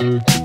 Thank